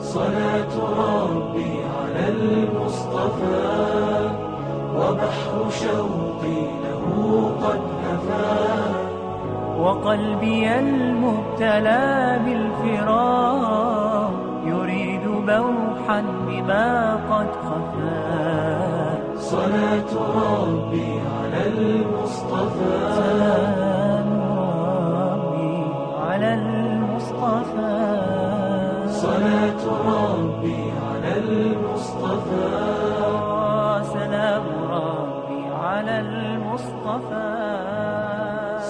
صلاة ربي على المصطفى وبحر شوقي له قد هفا وقلبي المبتلى بالفراق يريد بوحا بما قد خفا صلاة ربي على المصطفى. سلام ربي على المصطفى. صلاة ربي على المصطفى سلام ربي على المصطفى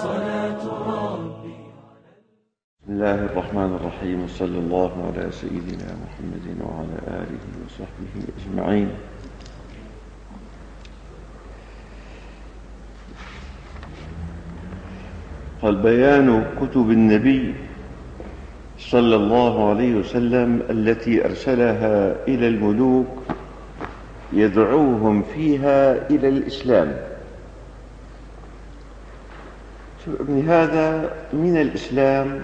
صلاة ربي بسم الله الرحمن الرحيم وصلى الله على سيدنا محمد وعلى آله وصحبه أجمعين قال بيان كتب النبي صلى الله عليه وسلم التي أرسلها إلى الملوك يدعوهم فيها إلى الإسلام. ابني هذا من الإسلام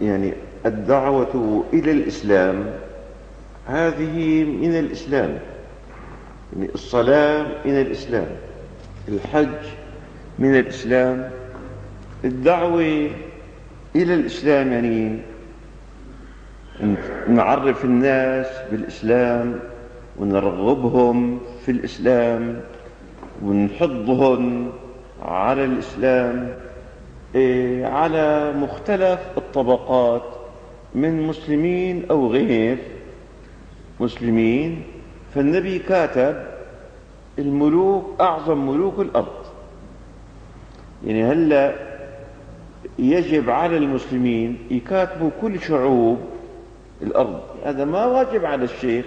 يعني الدعوة إلى الإسلام هذه من الإسلام يعني الصلاة من الإسلام الحج من الإسلام الدعوة إلى الإسلام يعني نعرف الناس بالإسلام ونرغبهم في الإسلام ونحضهم على الإسلام إيه، على مختلف الطبقات من مسلمين أو غير مسلمين. فالنبي كاتب الملوك أعظم ملوك الأرض. يعني هلأ يجب على المسلمين يكاتبوا كل شعوب الأرض. هذا ما واجب على الشيخ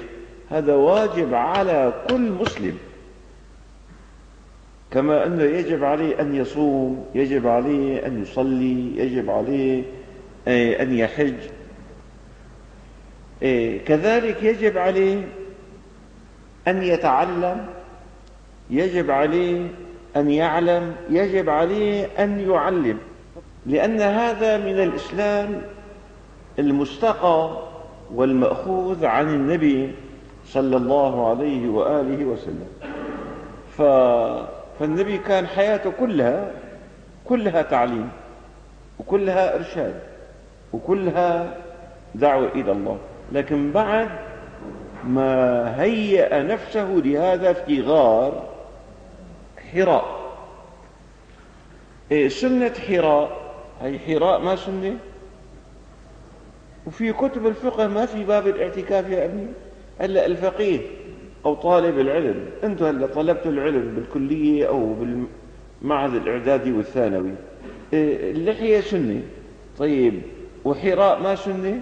هذا واجب على كل مسلم. كما أنه يجب عليه أن يصوم يجب عليه أن يصلي يجب عليه أن يحج. كذلك يجب عليه أن يتعلم يجب عليه أن يعلم يجب عليه أن يعلم. لأن هذا من الإسلام المستقى والمأخوذ عن النبي صلى الله عليه وآله وسلم. ف... فالنبي كان حياته كلها كلها تعليم وكلها إرشاد وكلها دعوة إلى الله. لكن بعد ما هيأ نفسه لهذا في غار حراء. إيه سنة حراء. هي حراء ما سنة. وفي كتب الفقه ما في باب الاعتكاف يا أبني. هلأ الفقيه أو طالب العلم أنتم هلأ طلبتوا العلم بالكلية أو بالمعهد الإعدادي والثانوي. إيه اللحية سنة. طيب وحراء ما سنة؟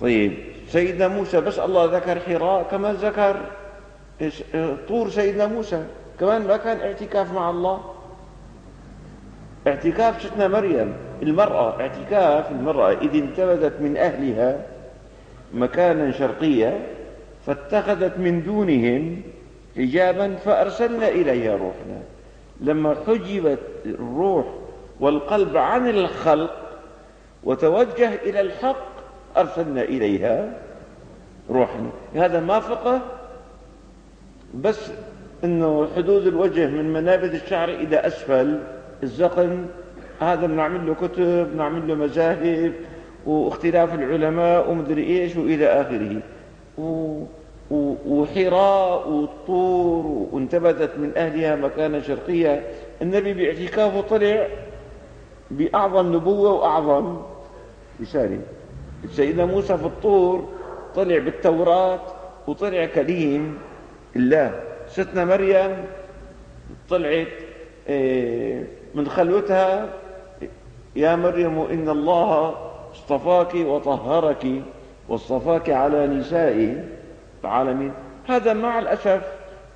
طيب سيدنا موسى بس الله ذكر حراء كما ذكر طور سيدنا موسى. كمان ما كان اعتكاف مع الله. اعتكاف ستنا مريم المرأة اعتكاف المرأة إذ انتبذت من أهلها مكانا شرقيا فاتخذت من دونهم حجابا فأرسلنا إليها روحنا. لما حجبت الروح والقلب عن الخلق وتوجه إلى الحق أرسلنا إليها روحنا. هذا ما فقه بس إنه حدود الوجه من منابت الشعر إلى أسفل الزقن هذا بنعمل له كتب بنعمل له مذاهب واختلاف العلماء ومدري إيش وإلى آخره. وحراء والطور وانتبذت من أهلها مكانا شرقيا النبي باعتكافه طلع بأعظم نبوة وأعظم رسالة. سيدنا موسى في الطور طلع بالتوراة وطلع كليم الله. ستنا مريم طلعت من خلوتها يا مريم إن الله اصطفاك وطهرك واصطفاك على نساء العالمين. هذا مع الأسف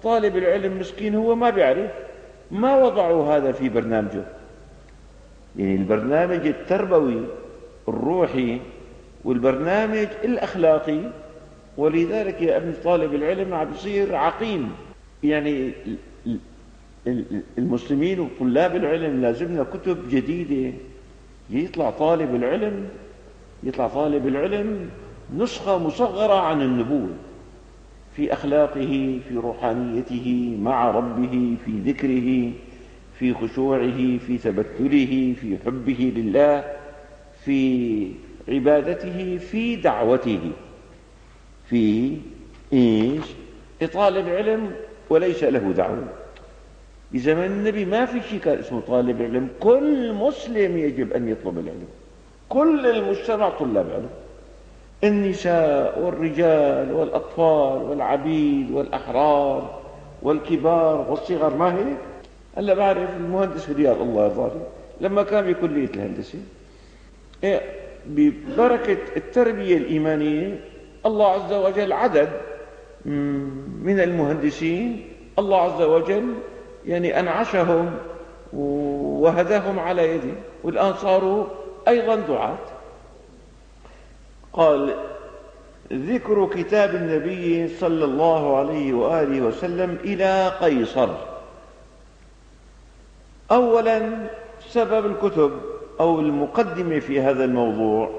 طالب العلم مسكين هو ما بيعرف ما وضعوا هذا في برنامجه. يعني البرنامج التربوي الروحي والبرنامج الأخلاقي ولذلك يا ابن طالب العلم عم بصير عقيم. يعني المسلمين وطلاب العلم لازمنا كتب جديدة. يطلع طالب العلم يطلع طالب العلم نسخة مصغرة عن النبوة. في أخلاقه في روحانيته مع ربه في ذكره في خشوعه في تبتله في حبه لله في عبادته في دعوته. في إيش؟ طالب علم وليس له دعوة. بزمن النبي ما في شيء كان اسمه طالب علم. كل مسلم يجب أن يطلب العلم. كل المجتمع طلاب علم. النساء والرجال والأطفال والعبيد والأحرار والكبار والصغار ما هيك هلا بعرف المهندس رياض الله يرضى لما كان بكليه الهندسة إيه، ببركة التربية الإيمانية الله عز وجل عدد من المهندسين الله عز وجل يعني أنعشهم وهداهم على يده والآن صاروا أيضا دعاة. قال ذكر كتاب النبي صلى الله عليه وآله وسلم إلى قيصر. أولا سبب الكتب أو المقدمة في هذا الموضوع.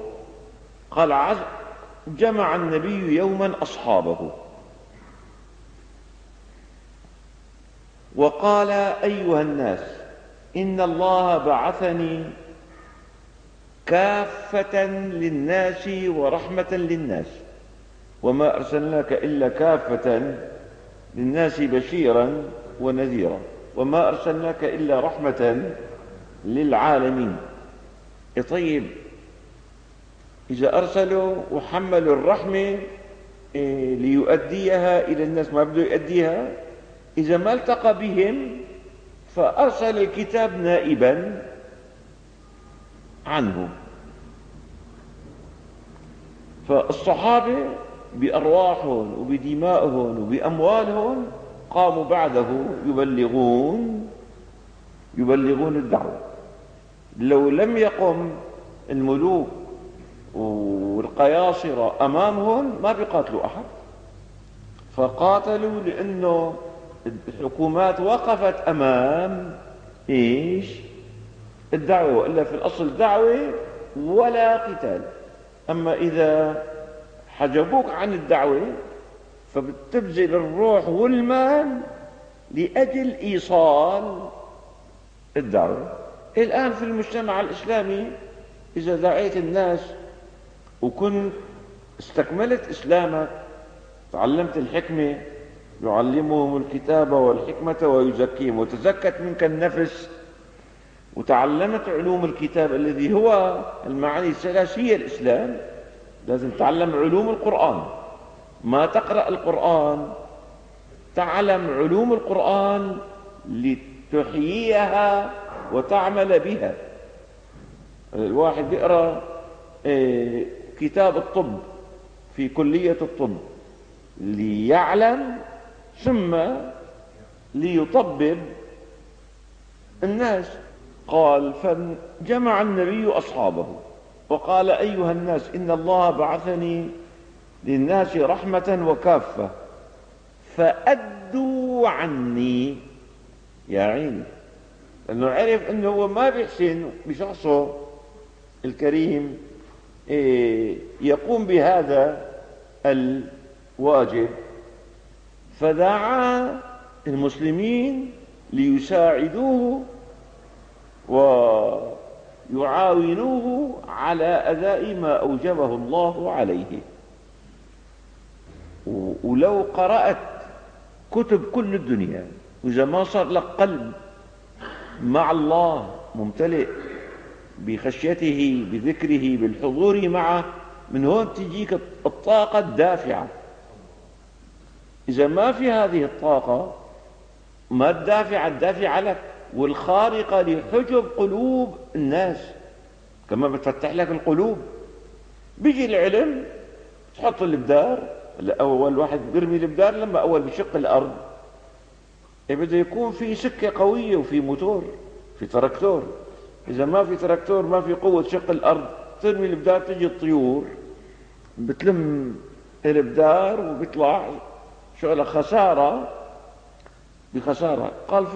قال جمع النبي يوما أصحابه. وقال أيها الناس إن الله بعثني كافة للناس ورحمة للناس وما أرسلناك إلا كافة للناس بشيرا ونذيرا وما أرسلناك إلا رحمة للعالمين. طيب إذا أرسلوا وحملوا الرحمة إيه، ليؤديها إلى الناس ما بده يؤديها؟ إذا ما التقى بهم فأرسل الكتاب نائبا عنه فالصحابة بأرواحهم وبدمائهم وبأموالهم قاموا بعده يبلغون يبلغون الدعوة. لو لم يقم الملوك والقياصرة أمامهم ما بيقاتلوا أحد. فقاتلوا لأنه الحكومات وقفت أمام إيش؟ الدعوة وإلا في الأصل دعوة ولا قتال. أما إذا حجبوك عن الدعوة فبتبذل الروح والمال لأجل إيصال الدعوة. الآن في المجتمع الإسلامي إذا دعيت الناس وكنت استكملت إسلامك تعلمت الحكمة يعلمهم الكتاب والحكمة ويزكيهم. وتزكت منك النفس. وتعلمت علوم الكتاب الذي هو المعاني الثلاثية الإسلام. لازم تعلم علوم القرآن. ما تقرأ القرآن تعلم علوم القرآن لتحييها وتعمل بها. الواحد بيقرأ إيه، كتاب الطب في كلية الطب ليعلم ثم ليطبب الناس. قال فجمع النبي أصحابه وقال أيها الناس إن الله بعثني للناس رحمة وكافة فأدوا عني. يا عيني لأنه عرف أنه هو ما بيحسن بشخصه الكريم إيه، يقوم بهذا الواجب. فدعا المسلمين ليساعدوه ويعاونوه على أداء ما أوجبه الله عليه. ولو قرأت كتب كل الدنيا وإذا ما صار لك قلب مع الله ممتلئ بخشيته بذكره بالحضور معه من هون تجيك الطاقة الدافعة. إذا ما في هذه الطاقة ما الدافعة الدافعة لك والخارقة لحجب قلوب الناس كما بتفتح لك القلوب. بيجي العلم تحط البذار أول واحد بيرمي البذار لما أول بشق الأرض. إيه بده يكون في سكة قوية وفي موتور في تراكتور. إذا ما في تراكتور ما في قوة شق الأرض ترمي البدار تجي الطيور. بتلم البدار وبيطلع شغلة خسارة بخسارة. قال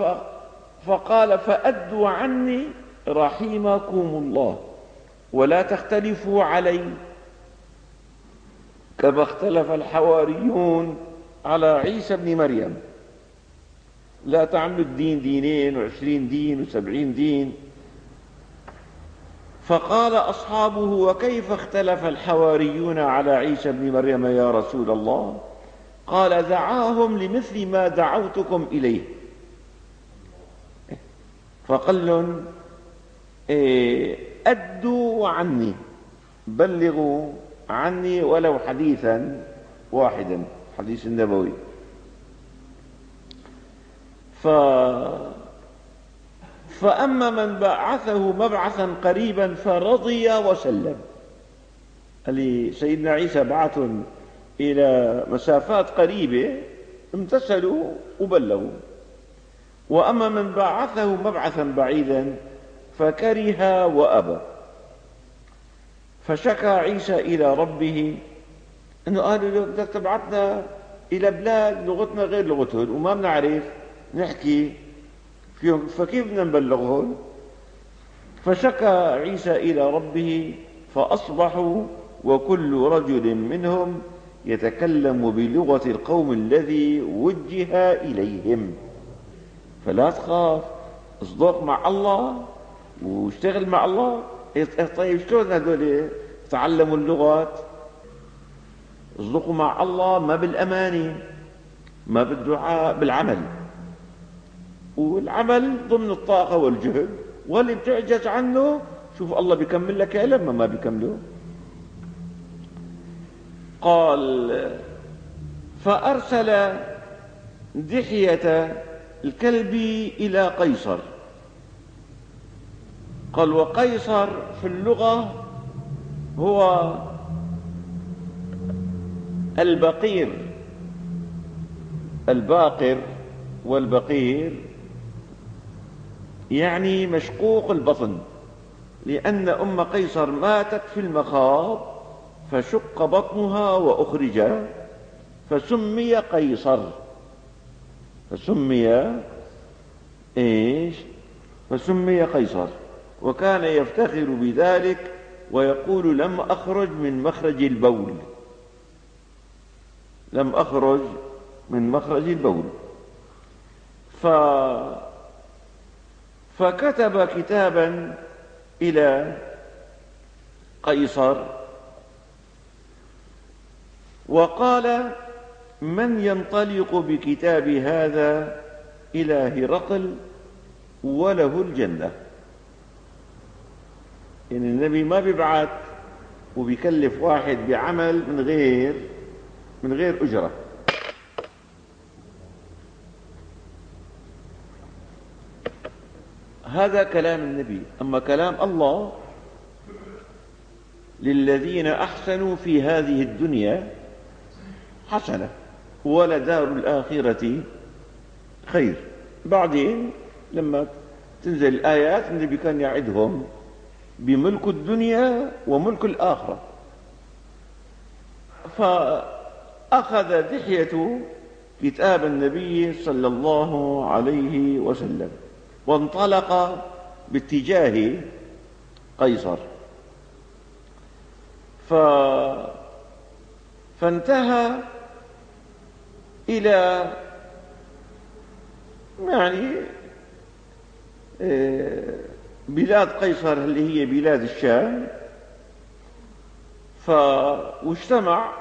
فقال فأدوا عني رحمكم الله ولا تختلفوا علي. كما اختلف الحواريون على عيسى بن مريم. لا تعملوا الدين دينين وعشرين دين وسبعين دين. فقال أصحابه وكيف اختلف الحواريون على عيسى بن مريم يا رسول الله؟ قال دعاهم لمثل ما دعوتكم إليه. فقال لهم إيه، أدوا عني بلغوا عني ولو حديثا واحدا حديث النبوي. ف فأما من بعثه مبعثا قريبا فرضي وسلم. اللي سيدنا عيسى بعثهم إلى مسافات قريبة امتثلوا وبلغوا. وأما من بعثه مبعثا بعيدا فكره وأبى. فشكى عيسى إلى ربه أنه قالوا له بدك تبعثنا إلى بلاد لغتنا غير لغتهم وما بنعرف نحكي فيهم. فكيف بدنا نبلغهم فشكى عيسى إلى ربه فأصبحوا وكل رجل منهم يتكلم بلغة القوم الذي وجه إليهم. فلا تخاف اصدق مع الله واشتغل مع الله. طيب شلون هذول تعلموا اللغات؟ اصدقوا مع الله ما بالأماني ما بالدعاء بالعمل. والعمل ضمن الطاقة والجهد. واللي بتعجز عنه شوف الله بيكمل لك لما ما بيكمله. قال فأرسل دحية الكلب إلى قيصر. قال وقيصر في اللغة هو البقير الباقر والبقير يعني مشقوق البطن لأن أم قيصر ماتت في المخاض فشق بطنها وأخرج فسمي قيصر فسمي إيش؟ فسمي قيصر. وكان يفتخر بذلك ويقول لم أخرج من مخرج البول. لم أخرج من مخرج البول. ف فكتب كتابا إلى قيصر وقال من ينطلق بكتاب هذا إلى هرقل وله الجنة. يعني النبي ما بيبعث وبيكلف واحد بعمل من غير من غير أجرة. هذا كلام النبي. أما كلام الله للذين أحسنوا في هذه الدنيا حسنة. ولدار الآخرة خير. بعدين لما تنزل الآيات النبي كان يعدهم بملك الدنيا وملك الآخرة. فأخذ دحية كتاب النبي صلى الله عليه وسلم وانطلق باتجاه قيصر. ف... فانتهى إلى يعني آه، بلاد قيصر اللي هي بلاد الشام. ف... واجتمع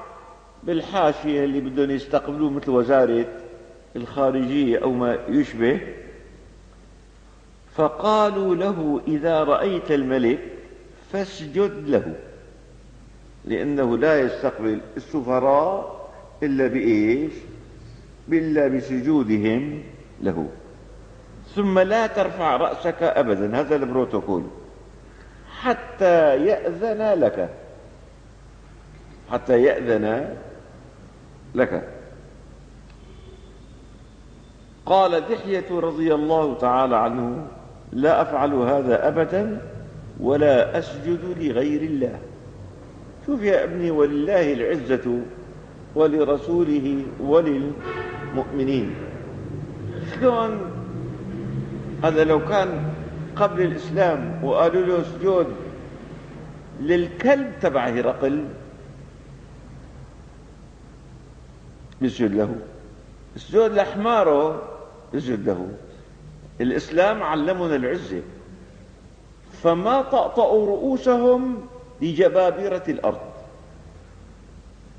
بالحاشية اللي بدهم يستقبلوه مثل وزارة الخارجية أو ما يشبه. فقالوا له إذا رأيت الملك فاسجد له لأنه لا يستقبل السفراء إلا بإيش؟ إلا بسجودهم له. ثم لا ترفع رأسك أبدا. هذا البروتوكول. حتى يأذن لك. حتى يأذن لك. قال دحية رضي الله تعالى عنه لا أفعل هذا أبدا ولا أسجد لغير الله. شوف يا ابني ولله العزة ولرسوله وللمؤمنين شلون؟ هذا لو كان قبل الإسلام وقالوا له اسجد للكلب تبع هرقل يسجد له. اسجد لحماره يسجد له. الإسلام علمنا العزة. فما طأطأوا رؤوسهم لجبابرة الأرض.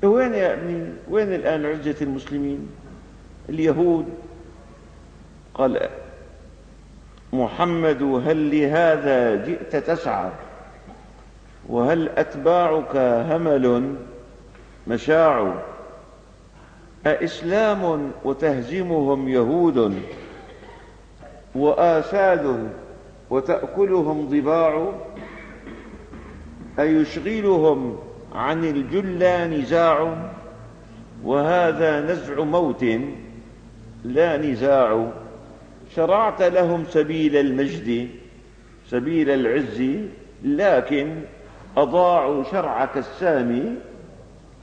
وين يا ابني وين الآن عزة المسلمين؟ اليهود. قال محمد هل لهذا جئت تسعى؟ وهل أتباعك همل مشاع؟ أإسلام وتهزمهم يهود وآساد وتأكلهم ضباع؟ أيشغلهم عن الجلى نزاع وهذا نزع موت لا نزاع. شرعت لهم سبيل المجد سبيل العز لكن أضاعوا شرعك السامي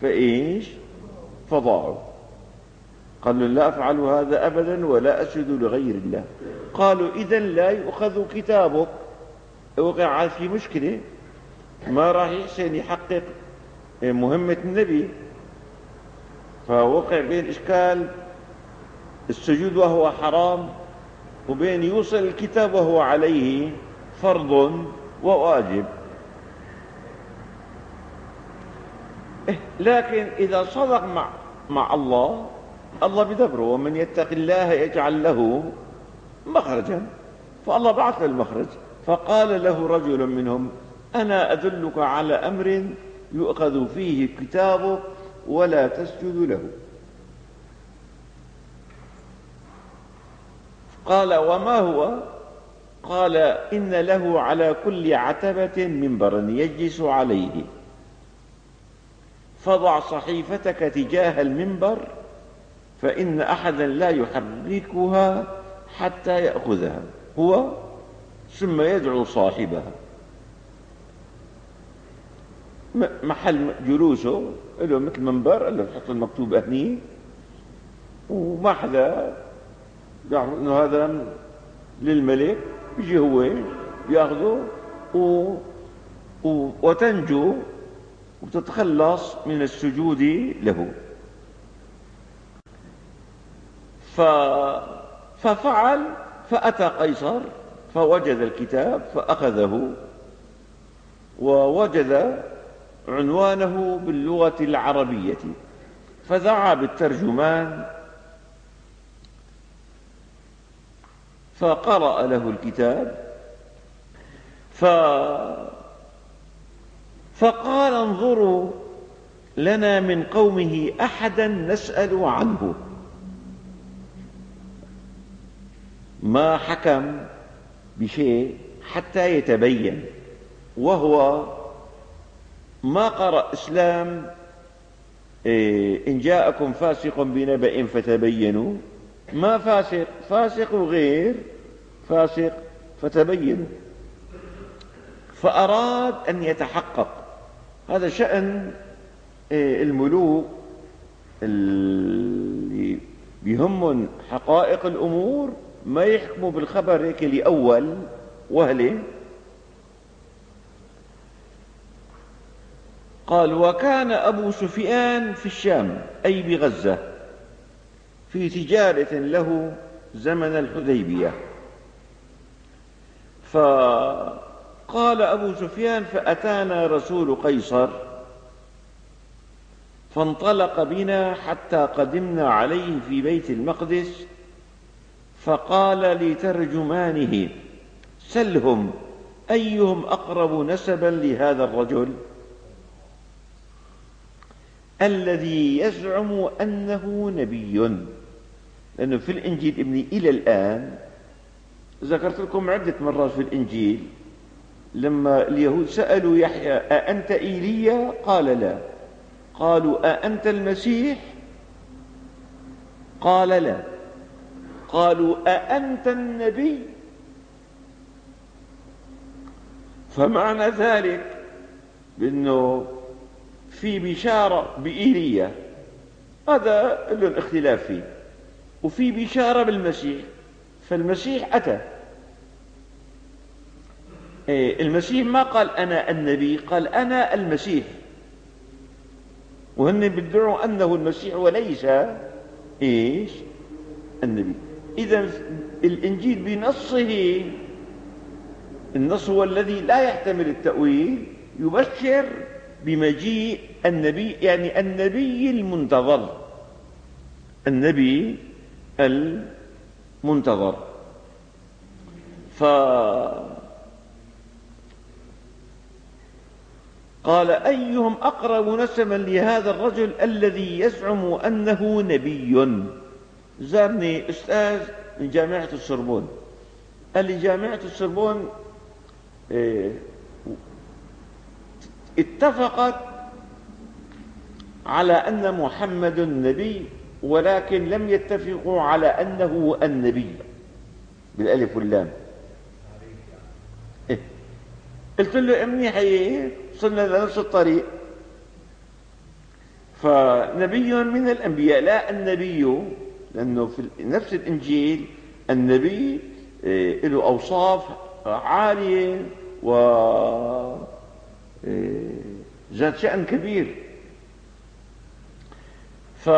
فإيش؟ فضاعوا. قالوا لا أفعل هذا أبدا ولا أسجد لغير الله. قالوا إذا لا يؤخذ كتابك. وقع في مشكلة. ما راح يحسن يحقق مهمة النبي. فوقع بين إشكال السجود وهو حرام وبين يوصل الكتاب وهو عليه فرض وواجب. إيه، لكن إذا صدق مع مع الله الله بدبره ومن يتق الله يجعل له مخرجا. فالله بعث له المخرج فقال له رجل منهم أنا أدلك على أمر يؤخذ فيه كتابك ولا تسجد له. قال وما هو؟ قال إن له على كل عتبة منبرا يجلس عليه. فضع صحيفتك تجاه المنبر فإن أحدا لا يحركها حتى يأخذها. هو؟ ثم يدعو صاحبها. محل جلوسه له مثل منبر قال له تحط المكتوب هني. وما حدا بيعرف إنه هذا للملك بيجي هو بياخذه و... و... وتنجو وتتخلص من السجود له. ف... ففعل فأتى قيصر فوجد الكتاب فأخذه ووجد عنوانه باللغة العربية. فدعا بالترجمان فقرأ له الكتاب ف فقال انظروا لنا من قومه أحدا نسأل عنه. ما حكم بشيء حتى يتبين وهو ما قرأ إسلام إيه، إن جاءكم فاسق بنبأ فتبينوا. ما فاسق؟ فاسق وغير فاسق فتبينوا فأراد أن يتحقق. هذا شأن إيه، الملوك اللي بيهمهم حقائق الأمور ما يحكموا بالخبر هيك لأول وهلة. قال وكان أبو سفيان في الشام أي بغزة. في تجارة له زمن الحديبية. فقال أبو سفيان فأتانا رسول قيصر فانطلق بنا حتى قدمنا عليه في بيت المقدس فقال لترجمانه سلهم أيهم أقرب نسبا لهذا الرجل؟ الذي يزعم أنه نبي. لأنه في الإنجيل ابني إلى الآن ذكرت لكم عدة مرات في الإنجيل لما اليهود سألوا يحيى أأنت إيليا؟ قال لا. قالوا أأنت المسيح؟ قال لا. قالوا أأنت النبي؟ فمعنى ذلك بأنه في بشارة بإيليا. هذا له الاختلاف فيه. وفي بشارة بالمسيح. فالمسيح أتى. إيه، المسيح ما قال أنا النبي قال أنا المسيح. وهن بيدعوا أنه المسيح وليس إيش؟ النبي. إذا الإنجيل بنصه النص هو الذي لا يحتمل التأويل يبشر بمجيء النبي يعني النبي المنتظر. النبي المنتظر. ف قال أيهم أقرب نسبا لهذا الرجل الذي يزعم أنه نبي؟ زارني أستاذ من جامعة السربون. قال لي جامعة السربون إيه، اتفقت على أن محمد نبي ولكن لم يتفقوا على أنه النبي. بالألف واللام. إيه؟ قلت له منيح هي صرنا لنفس الطريق. فنبي من الأنبياء لا النبي لأنه في نفس الإنجيل النبي إيه، له أوصاف عالية و إيه، ذات شأن كبير. ف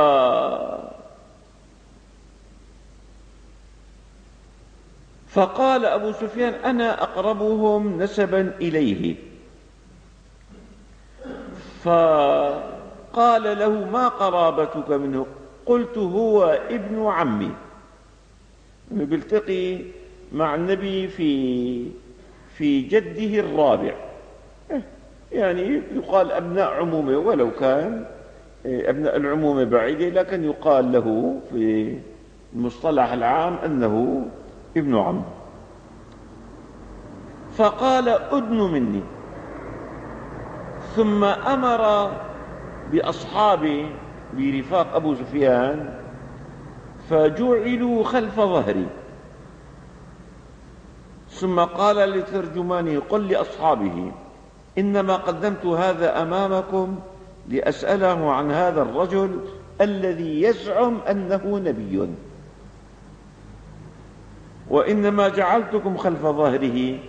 فقال أبو سفيان أنا أقربهم نسبا إليه. فقال له ما قرابتك منه؟ قلت هو ابن عمي. بيلتقي مع النبي في في جده الرابع. يعني يقال أبناء عمومه ولو كان. أبناء العمومة بعيدة لكن يقال له في المصطلح العام أنه ابن عم. فقال أدن مني. ثم أمر بأصحابه برفاق أبو سفيان فجعلوا خلف ظهري. ثم قال لترجمانه قل لأصحابه إنما قدمت هذا أمامكم لأسأله عن هذا الرجل الذي يزعم أنه نبي. وإنما جعلتكم خلف ظهره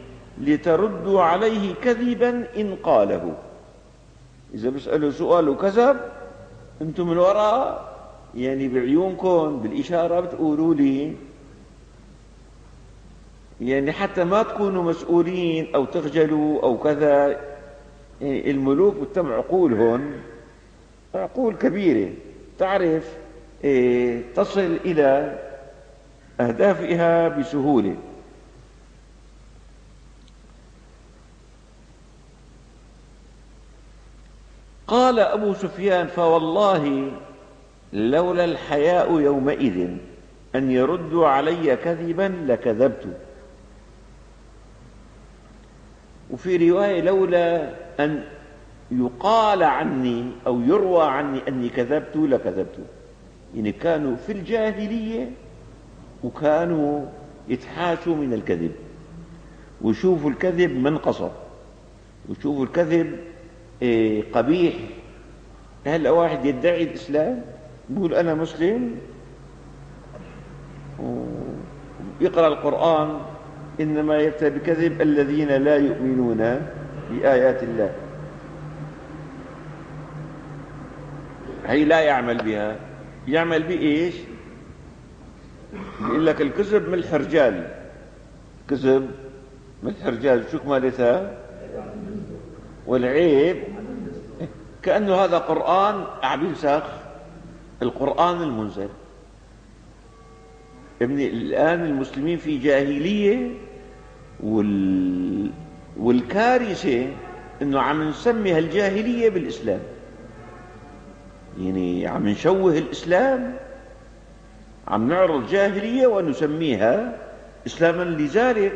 لتردوا عليه كذبا إن قاله. إذا بيسألوا سؤال وكذب أنتم من وراء يعني بعيونكم بالإشارة بتقولوا لي. يعني حتى ما تكونوا مسؤولين أو تخجلوا أو كذا الملوك بتم عقولهم عقول كبيرة. تعرف إيه، تصل إلى أهدافها بسهولة. قال أبو سفيان فوالله لولا الحياء يومئذ أن يردوا علي كذبا لكذبت. وفي رواية لولا أن يقال عني أو يروى عني أني كذبت لكذبت يعني كانوا في الجاهلية وكانوا يتحاشوا من الكذب. ويشوفوا الكذب منقصة ويشوفوا الكذب إيه، قبيح. هلا واحد يدعي الإسلام يقول أنا مسلم. ويقرأ القرآن إنما يفتى بكذب الذين لا يؤمنون. بآيات الله. هي لا يعمل بها. يعمل بإيش؟ بيقول لك الكذب ملح رجال كذب ملح رجال شو كمالتها والعيب كأنه هذا قرآن عم ينسخ القرآن المنزل. ابني الآن المسلمين في جاهلية وال... والكارثة إنه عم نسمي هالجاهلية بالإسلام. يعني عم نشوه الإسلام عم نعرض جاهلية ونسميها إسلاما لذلك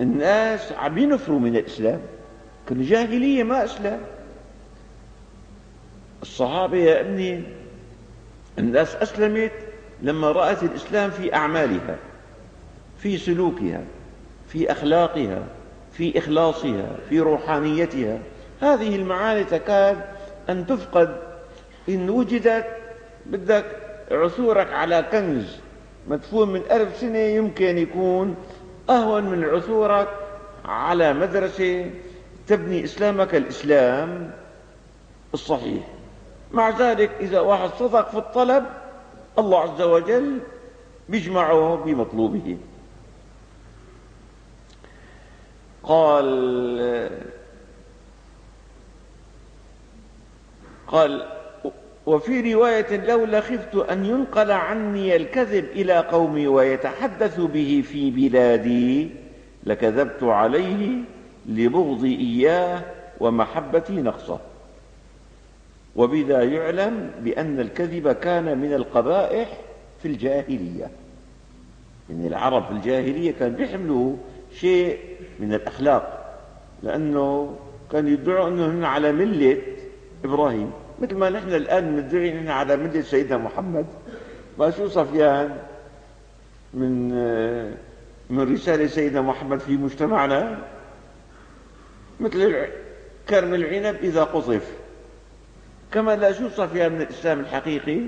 الناس عم ينفروا من الإسلام. كان جاهلية ما إسلام. الصحابة يا ابني الناس أسلمت لما رأت الإسلام في أعمالها في سلوكها في أخلاقها. في إخلاصها في روحانيتها. هذه المعاني تكاد أن تفقد. إن وجدت بدك عثورك على كنز مدفون من ألف سنة يمكن يكون أهون من عثورك على مدرسة تبني إسلامك الإسلام الصحيح. مع ذلك إذا واحد صدق في الطلب الله عز وجل بيجمعه بمطلوبه. قال قال وفي رواية لولا خفت أن ينقل عني الكذب إلى قومي ويتحدث به في بلادي لكذبت عليه لبغضي إياه ومحبتي نقصه. وبذا يعلم بأن الكذب كان من القبائح في الجاهلية. يعني العرب في الجاهلية كان بيحملوا شيء من الأخلاق لأنه كانوا يدعوا أنه على ملة إبراهيم. مثل ما نحن الآن ندعي نحن على ملة سيدنا محمد. ما شو صفيان من من رسالة سيدنا محمد في مجتمعنا؟ مثل كرم العنب إذا قطف كما لا شو صفيان من الإسلام الحقيقي؟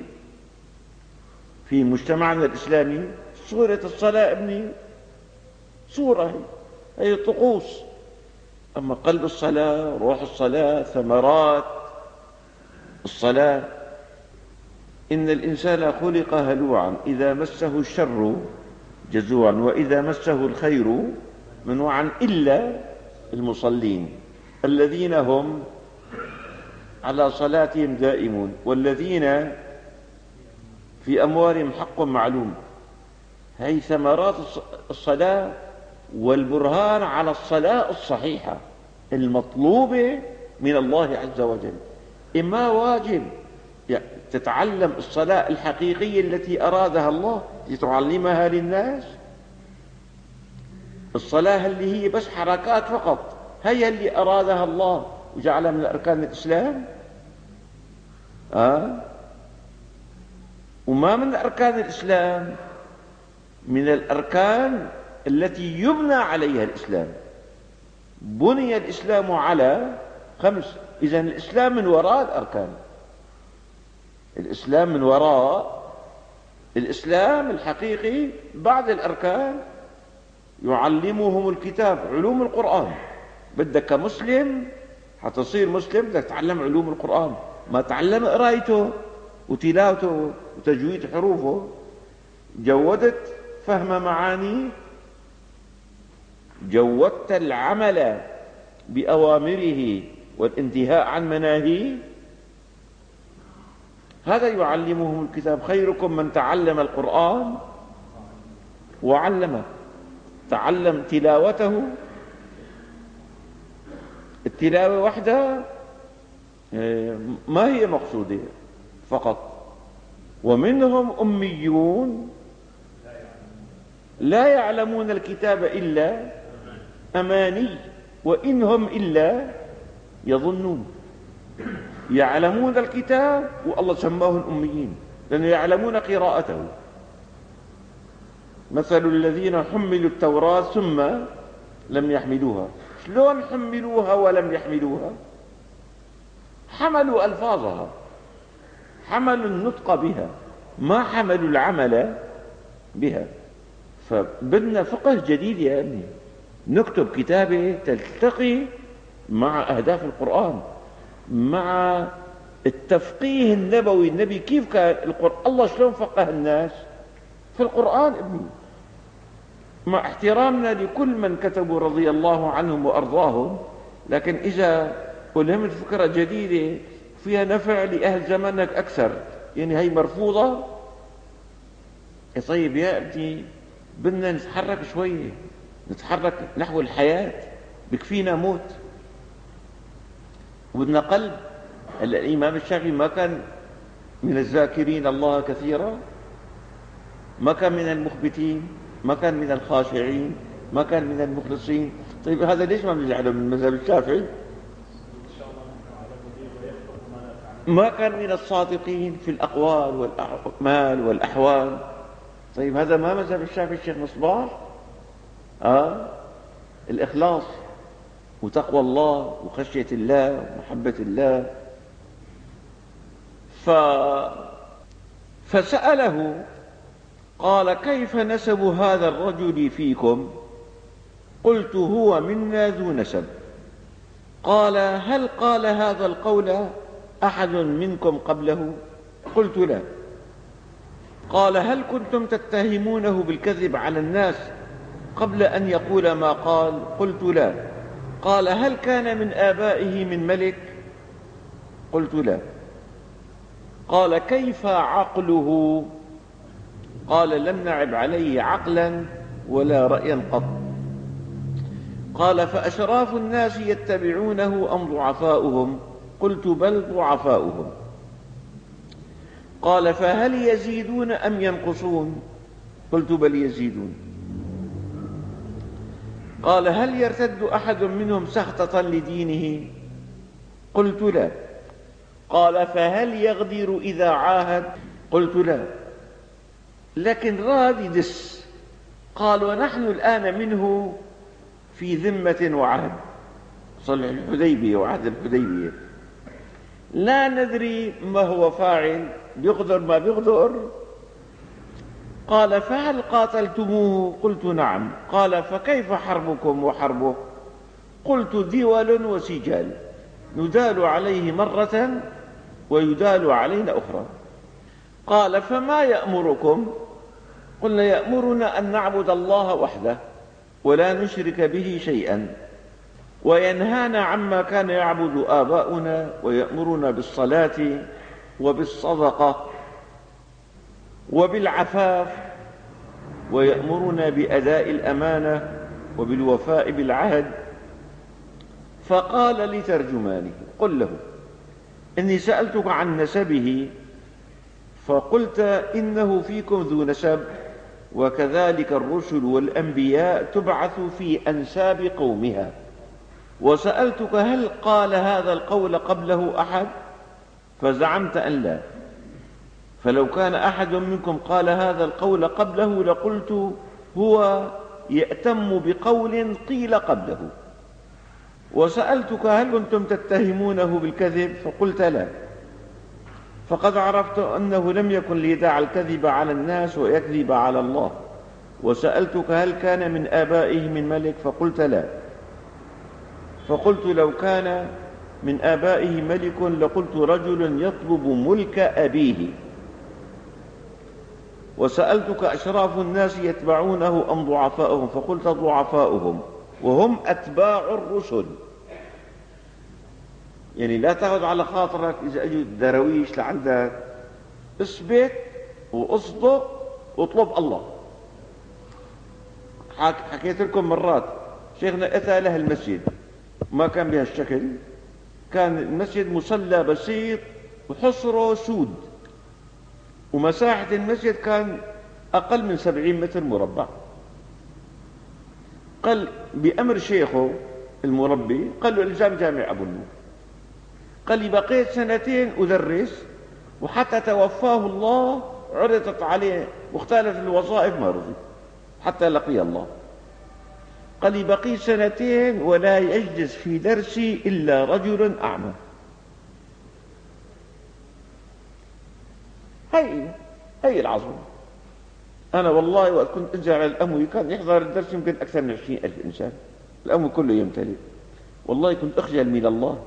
في مجتمعنا الإسلامي صورة الصلاة ابني صورة هي, هي طقوس. أما قلب الصلاة روح الصلاة ثمرات الصلاة. إن الإنسان خلق هلوعا. إذا مسه الشر جزوعا وإذا مسه الخير منوعا إلا المصلين. الذين هم على صلاتهم دائمون. والذين في أموالهم حق معلوم. هي ثمرات الصلاة والبرهان على الصلاة الصحيحة المطلوبة من الله عز وجل. إما واجب تتعلم الصلاة الحقيقية التي أرادها الله لتعلمها للناس. الصلاة اللي هي بس حركات فقط هي اللي أرادها الله وجعلها من أركان الإسلام. أه؟ وما من أركان الإسلام من الأركان التي يبنى عليها الإسلام. بني الإسلام على خمس. إذا الإسلام من وراء الأركان. الإسلام من وراء الإسلام الحقيقي بعد الأركان. يعلمهم الكتاب علوم القرآن. بدك كمسلم حتصير مسلم بدك تتعلم علوم القرآن. ما تعلم قرايته وتلاوته وتجويد حروفه. جودت فهم معانيه. جودت العمل بأوامره والانتهاء عن مناهيه. هذا يعلمهم الكتاب خيركم من تعلم القرآن وعلمه تعلم تلاوته. التلاوة وحدها آه، ما هي مقصودة فقط. ومنهم أميون لا يعلمون الكتاب إلا أماني وإنهم إلا يظنون. يعلمون الكتاب والله سماهم أميين لأنه يعلمون قراءته. مثل الذين حملوا التوراة ثم لم يحملوها. شلون حملوها ولم يحملوها؟ حملوا ألفاظها. حملوا النطق بها. ما حملوا العمل بها. فبدنا فقه جديد يا أبني. نكتب كتابة تلتقي مع أهداف القرآن مع التفقيه النبوي النبي كيف كان القرآن؟ الله شلون فقه الناس؟ في القرآن ابني. مع احترامنا لكل من كتبوا رضي الله عنهم وأرضاهم لكن إذا ألهمت فكرة جديدة فيها نفع لأهل زمانك أكثر. يعني هي مرفوضة؟ طيب يا ابني بدنا نتحرك شوية. نتحرك نحو الحياة بكفينا موت. وبدنا قلب الإمام الشافعي ما كان من الذاكرين الله كثيرا ما كان من المخبتين ما كان من الخاشعين ما كان من المخلصين. طيب هذا ليش ما بنجعله من المذهب الشافعي؟ ما كان من الصادقين في الأقوال والأعمال والأحوال. طيب هذا ما مذهب الشافعي الشيخ مصباح آه؟ الإخلاص وتقوى الله وخشية الله ومحبة الله. ف... فسأله قال كيف نسب هذا الرجل فيكم؟ قلت هو منا ذو نسب. قال هل قال هذا القول أحد منكم قبله؟ قلت لا. قال هل كنتم تتهمونه بالكذب على الناس قبل أن يقول ما قال؟ قلت لا. قال هل كان من آبائه من ملك؟ قلت لا. قال كيف عقله؟ قال لم نعب عليه عقلا ولا رأيا قط. قال فأشراف الناس يتبعونه أم ضعفاؤهم؟ قلت بل ضعفاؤهم. قال فهل يزيدون أم ينقصون؟ قلت بل يزيدون. قال هل يرتد أحد منهم سخطة لدينه؟ قلت لا. قال فهل يغدر إذا عاهد؟ قلت لا. لكن راد يدس قال ونحن الآن منه في ذمة وعهد. صلح الحديبية وعهد الحديبية. لا ندري ما هو فاعل. بيغدر ما بيغدر. قال فهل قاتلتموه قلت نعم. قال فكيف حربكم وحربه؟ قلت دول وسجال. ندال عليه مرة ويدال علينا أخرى. قال فما يأمركم؟ قلنا يأمرنا أن نعبد الله وحده ولا نشرك به شيئا وينهانا عما كان يعبد آباؤنا ويأمرنا بالصلاة وبالصدقة. وبالعفاف ويأمرنا بأداء الأمانة وبالوفاء بالعهد. فقال لترجمانه قل له إني سألتك عن نسبه فقلت إنه فيكم ذو نسب وكذلك الرسل والأنبياء تبعث في أنساب قومها. وسألتك هل قال هذا القول قبله أحد؟ فزعمت أن لا. فلو كان أحد منكم قال هذا القول قبله لقلت هو يأتم بقول قيل قبله. وسألتك هل كنتم تتهمونه بالكذب؟ فقلت لا. فقد عرفت أنه لم يكن ليدع الكذب على الناس ويكذب على الله. وسألتك هل كان من آبائه من ملك؟ فقلت لا. فقلت لو كان من آبائه ملك لقلت رجل يطلب ملك أبيه. وسألتك أشراف الناس يتبعونه أم ضعفاؤهم؟ فقلت ضعفاؤهم وهم أتباع الرسل. يعني لا تاخذ على خاطرك إذا أجوا درويش لعندك اثبت واصدق واطلب الله. حكيت لكم مرات شيخنا أتى له المسجد ما كان بهالشكل. كان المسجد مصلى بسيط وحصره سود. ومساحة المسجد كان أقل من سبعين متر مربع. قال بأمر شيخه المربي قال له الزام جامع أبو النور. قال لي بقيت سنتين أدرس وحتى توفاه الله عرضت عليه واختلفت الوظائف ما رضي حتى لقي الله. قال لي بقيت سنتين ولا يجلس في درسي إلا رجل أعمى. هي هي العظمة. أنا والله وقت كنت أجي على الأموي كان يحضر الدرس يمكن أكثر من عشرين ألف إنسان. الأموي كله يمتلئ والله كنت أخجل من الله.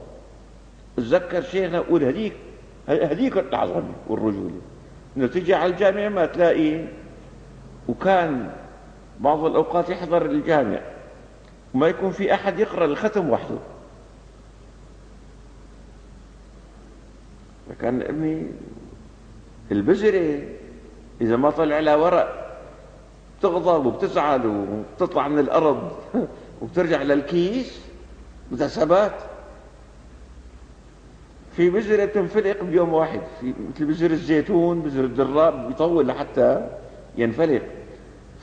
أتذكر شيخنا أقول هديك هديك العظمة والرجولة. إنه تجي على الجامع ما تلاقي. وكان بعض الأوقات يحضر الجامع. وما يكون في أحد يقرأ الختم وحده. فكان ابني البزرة إذا ما طلع لها ورق بتغضب وبتزعل وبتطلع من الأرض وبترجع للكيس متسابات. في بذرة تنفلق بيوم واحد في مثل بذر الزيتون بذر الدراب بيطول لحتى ينفلق.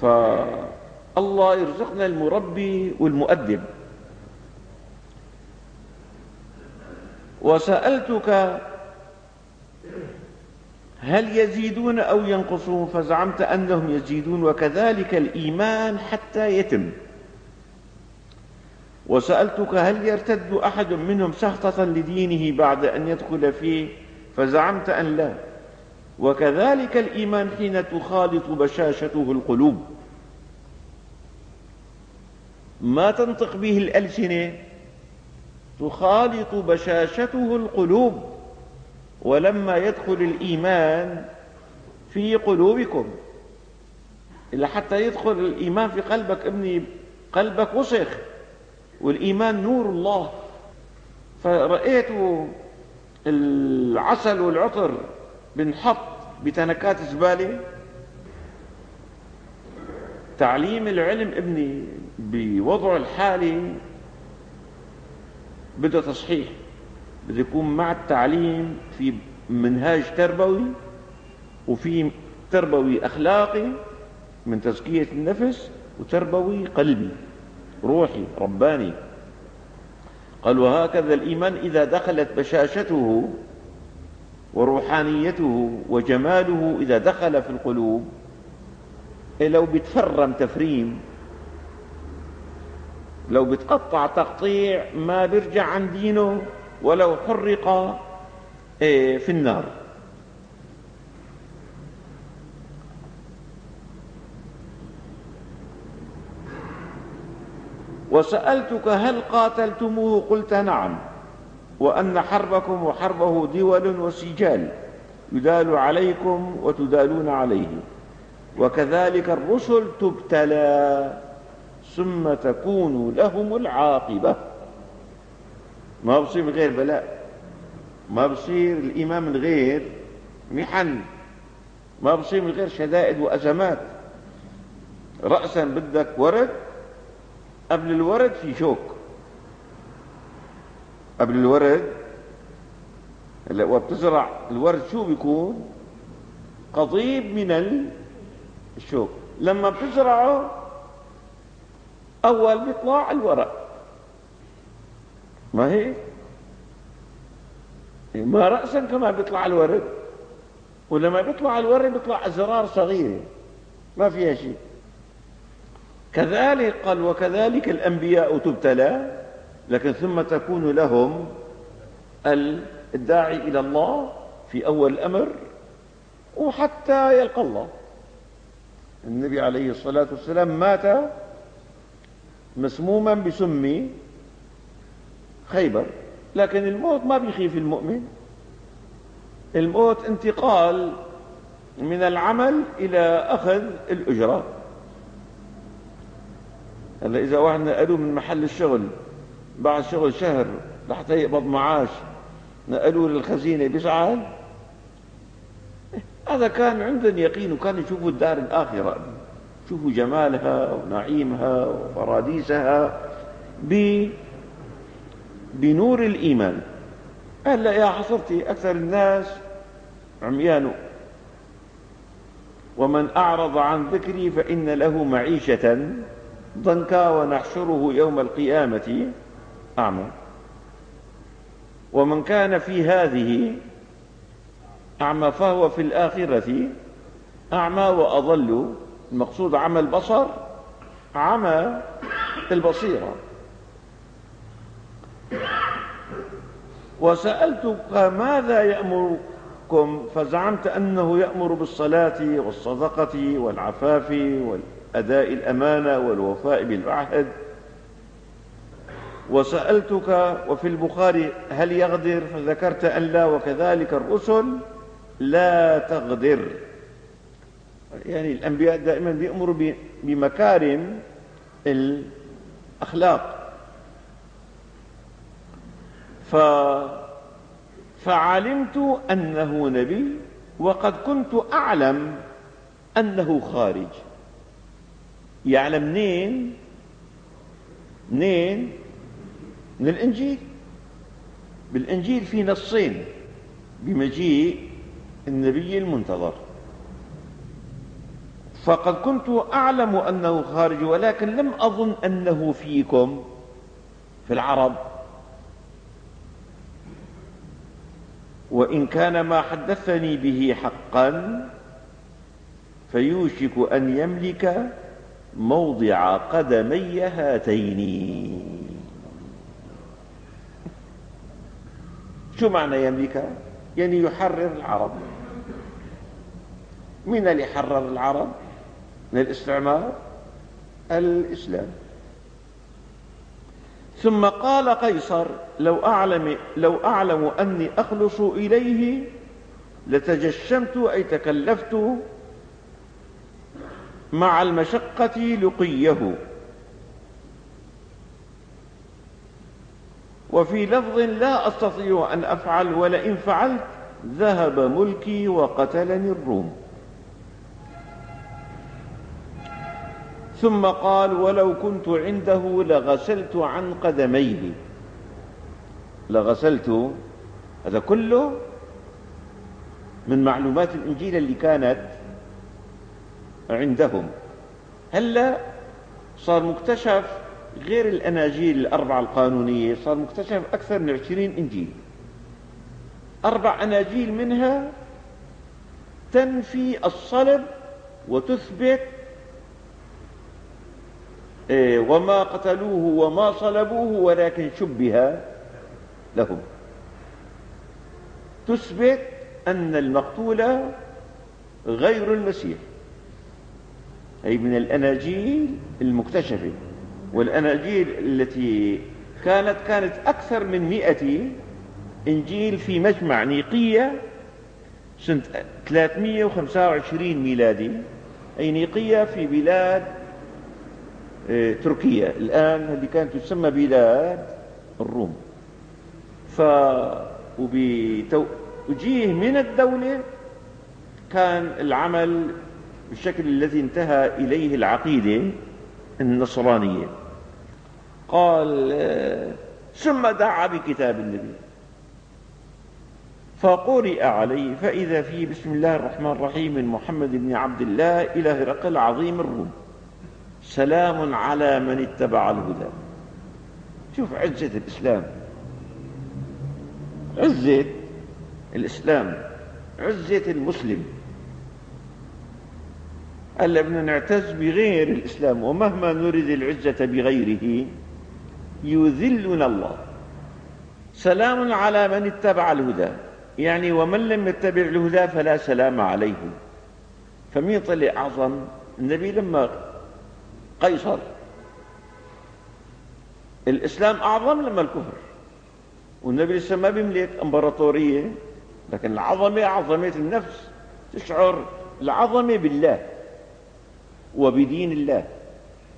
فالله يرزقنا المربي والمؤدب. وسألتك هل يزيدون أو ينقصون؟ فزعمت أنهم يزيدون وكذلك الإيمان حتى يتم. وسألتك هل يرتد أحد منهم سخطة لدينه بعد أن يدخل فيه؟ فزعمت أن لا. وكذلك الإيمان حين تخالط بشاشته القلوب. ما تنطق به الألسنة؟ تخالط بشاشته القلوب. ولما يدخل الإيمان في قلوبكم إلا حتى يدخل الإيمان في قلبك ابني قلبك وسخ والإيمان نور الله. فرأيت العسل والعطر بنحط بتنكات زبالة تعليم العلم ابني بوضعه الحالي بده تصحيح. بده يكون مع التعليم في منهاج تربوي وفي تربوي أخلاقي من تزكية النفس وتربوي قلبي روحي رباني. قال وهكذا الإيمان إذا دخلت بشاشته وروحانيته وجماله إذا دخل في القلوب إيه لو بتفرم تفريم لو بتقطع تقطيع ما بيرجع عن دينه ولو حرق إيه، في النار. وسألتك هل قاتلتموه؟ قلت نعم. وأن حربكم وحربه دول وسجال يدال عليكم وتدالون عليه. وكذلك الرسل تبتلى ثم تكون لهم العاقبة. ما بصير من غير بلاء. ما بصير الإيمان من غير محن. ما بصير من غير شدائد وأزمات. رأسا بدك ورد قبل الورد في شوك. قبل الورد هلأ وبتزرع الورد شو بيكون؟ قضيب من الشوك. لما بتزرعه أول بيطلع الورق. ما هي؟ ما رأسا كما بيطلع الورد. ولما بيطلع الورد بيطلع أزرار صغيرة. ما فيها شيء. كذلك قال وكذلك الأنبياء تبتلى لكن ثم تكون لهم الداعي إلى الله في أول الأمر وحتى يلقى الله. النبي عليه الصلاة والسلام مات مسموما بسم خيبر لكن الموت ما بيخيف المؤمن. الموت انتقال من العمل إلى أخذ الأجرة. هلأ إذا واحد نقلوه من محل الشغل بعد شغل شهر لحتى يقبض معاش نقلوه للخزينة بيزعل هذا كان عندهم يقين وكانوا يشوفوا الدار الآخرة. شوفوا جمالها ونعيمها وفراديسها ب بنور الإيمان. هلا يا حصرتي أكثر الناس عميان ومن أعرض عن ذكري فإن له معيشة ضنكا ونحشره يوم القيامة. أعمى. ومن كان في هذه أعمى فهو في الآخرة أعمى وأضل. المقصود عمى البصر عمى البصيرة. وسألتك ماذا يأمركم فزعمت أنه يأمر بالصلاة والصدقة والعفاف والأداء الأمانة والوفاء بالعهد. وسألتك وفي البخاري هل يغدر فذكرت أن لا وكذلك الرسل لا تغدر. يعني الأنبياء دائما بيأمروا بمكارم الأخلاق. ف فعلمت أنه نبي وقد كنت أعلم أنه خارج. يعلم منين منين من الإنجيل بالإنجيل في نصين بمجيء النبي المنتظر. فقد كنت أعلم أنه خارج ولكن لم أظن أنه فيكم في العرب. وإن كان ما حدثني به حقا فيوشك أن يملك موضع قدمي هاتين. شو معنى يملك؟ يعني يحرر العرب. من اللي حرر العرب؟ من الاستعمار؟ الإسلام. ثم قال قيصر لو أعلم, لو أعلم أني أخلص إليه لتجشمت أي تكلفت مع المشقة لقيه. وفي لفظ لا أستطيع أن أفعل ولئن فعلت ذهب ملكي وقتلني الروم. ثم قال ولو كنت عنده لغسلت عن قدميه. لغسلت هذا كله من معلومات الإنجيل اللي كانت عندهم. هلا صار مكتشف غير الأناجيل الأربعة القانونية صار مكتشف أكثر من عشرين إنجيل. أربع أناجيل منها تنفي الصلب وتثبت وما قتلوه وما صلبوه ولكن شبه لهم. تثبت أن المقتول غير المسيح أي من الأناجيل المكتشفة والأناجيل التي كانت كانت أكثر من مئة إنجيل في مجمع نيقية سنة 325 ميلادي أي نيقية في بلاد تركيا. الآن اللي كانت تسمى بلاد الروم. ف وبتوجيه من الدولة كان العمل بالشكل الذي انتهى إليه العقيدة النصرانية. قال آه، ثم دعا بكتاب النبي. فقرئ عليه فإذا فيه بسم الله الرحمن الرحيم من محمد بن عبد الله إلى هرقل عظيم الروم. سلام على من اتبع الهدى. شوف عزة الإسلام. عزة الإسلام عزة المسلم. ألا بدنا نعتز بغير الإسلام ومهما نريد العزة بغيره يذلنا الله. سلام على من اتبع الهدى. يعني ومن لم يتبع الهدى فلا سلام عليه. فمين طلع أعظم النبي لما قيصر. الإسلام أعظم لما الكفر. والنبي لسه ما بيملك إمبراطورية لكن العظمة عظمة النفس. تشعر العظمة بالله وبدين الله.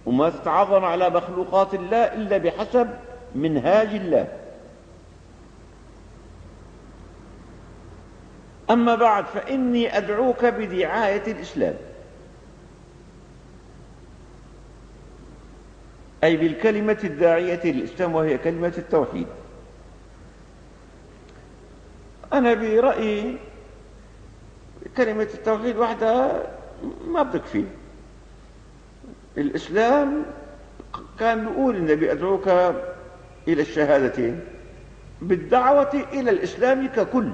وما تتعظم على مخلوقات الله إلا بحسب منهاج الله. أما بعد فإني أدعوك بدعاية الإسلام. أي بالكلمة الداعية للإسلام وهي كلمة التوحيد. أنا برأيي كلمة التوحيد وحدها ما بتكفي الإسلام كان يقول النبي أدعوك إلى الشهادتين بالدعوة إلى الإسلام ككل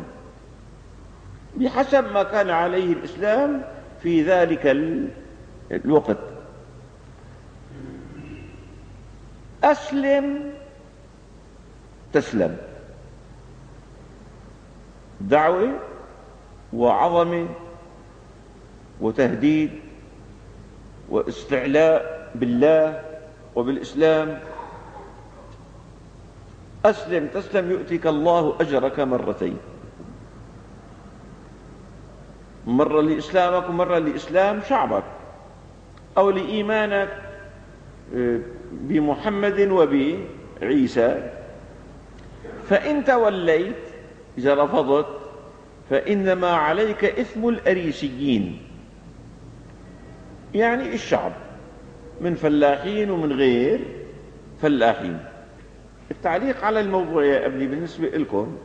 بحسب ما كان عليه الإسلام في ذلك الوقت. أسلم. تسلم. دعوة وعظمة وتهديد واستعلاء بالله وبالإسلام. أسلم. تسلم. يؤتيك الله أجرك مرتين. مرة لإسلامك ومرة لإسلام شعبك أو لإيمانك. آه، بمحمد وبعيسى. فإن توليت إذا رفضت فإنما عليك إثم الأريسيين. يعني الشعب من فلاحين ومن غير فلاحين. التعليق على الموضوع يا أبني بالنسبة لكم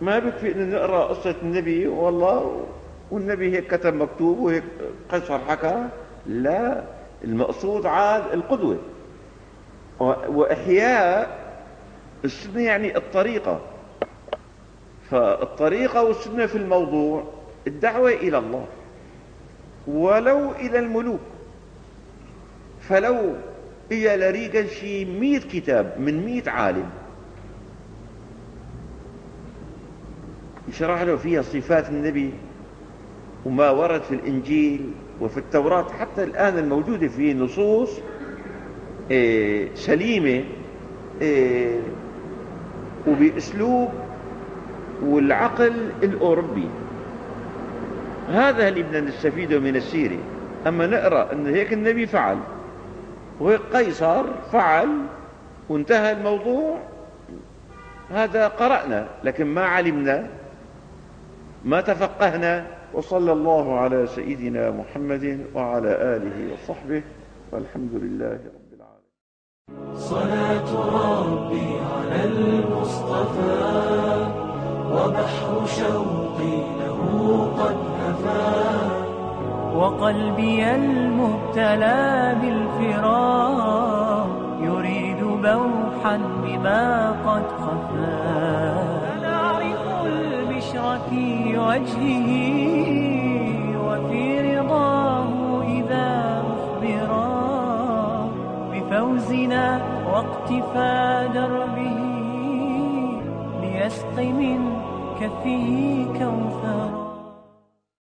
ما بكفي ان نقرا قصة النبي والله والنبي هيك كتب مكتوب وهيك قصر حكى. لا المقصود عاد القدوة. وإحياء السنة يعني الطريقة. فالطريقة والسنة في الموضوع الدعوة إلى الله. ولو إلى الملوك. فلو إجا لريقا شي مئة كتاب من مئة عالم. يشرح له فيها صفات النبي وما ورد في الإنجيل وفي التوراة. حتى الآن الموجودة في نصوص سليمة إيه وبأسلوب والعقل الأوروبي. هذا اللي بدنا نستفيده من السيرة. أما نقرأ أن هيك النبي فعل. وهيك قيصر فعل وانتهى الموضوع. هذا قرأنا لكن ما علمنا ما تفقهنا. وصلى الله على سيدنا محمد وعلى آله وصحبه والحمد لله رب صلاة ربي على المصطفى وبحر شوقي له قد هفا وقلبي المبتلى بالفراق يريد بوحا بما قد خفا فنعرف البشر في وجهه واقتفى دربه ليسقي من كفه كوثرا